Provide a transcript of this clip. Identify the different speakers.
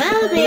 Speaker 1: Mel